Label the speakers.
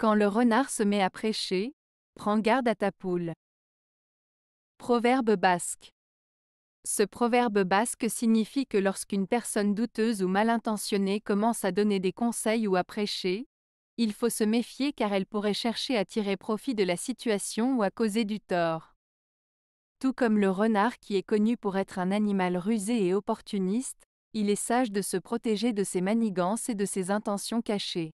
Speaker 1: Quand le renard se met à prêcher, prends garde à ta poule. Proverbe basque. Ce proverbe basque signifie que lorsqu'une personne douteuse ou mal intentionnée commence à donner des conseils ou à prêcher, il faut se méfier car elle pourrait chercher à tirer profit de la situation ou à causer du tort. Tout comme le renard qui est connu pour être un animal rusé et opportuniste, il est sage de se protéger de ses manigances et de ses intentions cachées.